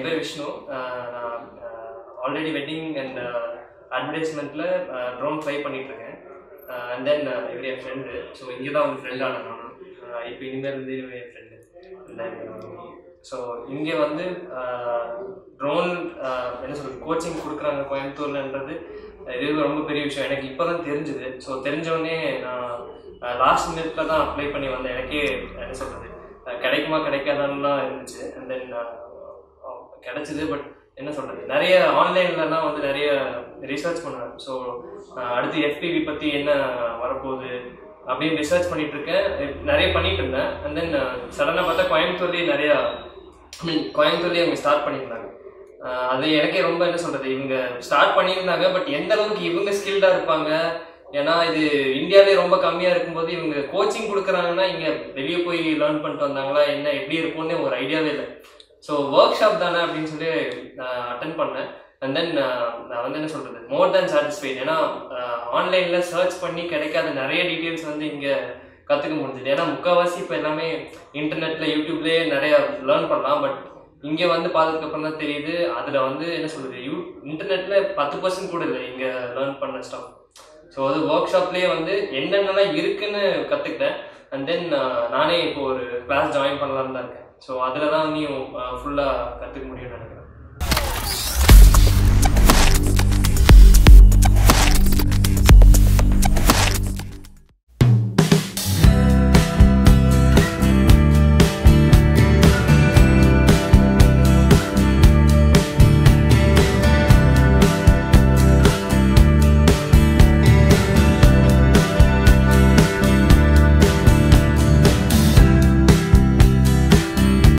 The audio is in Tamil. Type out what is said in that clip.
என் பேர் விஷ்ணு நான் ஆல்ரெடி வெட்டிங் அண்ட் அட்வர்டைஸ்மெண்ட்டில் ட்ரோன் ஃப்ளை பண்ணிகிட்ருக்கேன் அண்ட் தென் இவர் என் ஃப்ரெண்டு ஸோ இங்கே தான் வந்து ஃப்ரெண்ட் ஆனேன் நானும் இப்போ இனிமேல் இருந்து இவர் என் ஃப்ரெண்டு தென் ஸோ இங்கே வந்து ட்ரோன் என்ன சொல்கிறது கோச்சிங் கொடுக்குறாங்க கோயம்புத்தூர்லன்றது இது ரொம்ப பெரிய விஷயம். எனக்கு இப்போ தான் தெரிஞ்சுது. ஸோ தெரிஞ்சவொடனே நான் லாஸ்ட் மினிட்ல தான் அப்ளை பண்ணி வந்தேன். எனக்கே என்ன சொல்கிறது கிடைக்குமா கிடைக்காதான்லாம் இருந்துச்சு. அண்ட் தென் கிடச்சிது பட் என்ன சொல்கிறது நிறைய ஆன்லைன்லலாம் வந்து நிறைய ரிசர்ச் பண்ணுவேன் ஸோ அடுத்து எஃபிவி பற்றி என்ன வரப்போகுது அப்படின்னு ரிசர்ச் பண்ணிட்டு இருக்கேன். நிறைய பண்ணிட்டு இருந்தேன். அண்ட் தென் சடனாக பார்த்தா கோயம்புத்தூர்லேயே நிறையா ஐ மீன் கோயம்புத்தூர்லேயே அவங்க ஸ்டார்ட் பண்ணியிருந்தாங்க. அது எனக்கே ரொம்ப என்ன சொல்கிறது இவங்க ஸ்டார்ட் பண்ணியிருந்தாங்க பட் எந்த அளவுக்கு இவங்க ஸ்கில்டாக இருப்பாங்க? ஏன்னா இது இந்தியாவிலே ரொம்ப கம்மியாக இருக்கும்போது இவங்க கோச்சிங் கொடுக்குறாங்கன்னா இங்கே வெளியே போய் லேர்ன் பண்ணிட்டு வந்தாங்களா? என்ன எப்படி இருக்கும்னு ஒரு ஐடியாவே இல்லை. ஸோ ஒர்க் ஷாப் தானே அப்படின்னு சொல்லி நான் அட்டன் பண்ணேன். அண்ட் தென் நான் வந்து என்ன சொல்கிறது மோர் தேன் சாட்டிஸ்ஃபைட் ஏன்னா ஆன்லைனில் சர்ச் பண்ணி கிடைக்காத நிறைய டீட்டெயில்ஸ் வந்து இங்கே கற்றுக்க முடிஞ்சது. ஏன்னா முக்கால்வாசி இப்போ எல்லாமே இன்டர்நெட்டில் யூடியூப்லேயே நிறையா லேர்ன் பண்ணலாம். பட் இங்கே வந்து பார்த்ததுக்கப்புறம் தான் தெரியுது. அதில் வந்து என்ன சொல்கிறது யூ இன்டர்நெட்டில் பத்து பர்சன்ட் கூட இல்லை. இங்கே லேர்ன் பண்ண ஸ்டாஃப் ஸோ அது ஒர்க் ஷாப்லேயே வந்து என்னென்னலாம் இருக்குன்னு கற்றுக்கிட்டேன் அண்ட் தென் நானே இப்போ ஒரு கிளாஸ் ஜாயின் பண்ணலான்னு தான் இருக்கேன். ஸோ அதில் தான் நீ ஃபுல்லாக கற்றுக்க முடியும்னு நினைக்கிறேன்.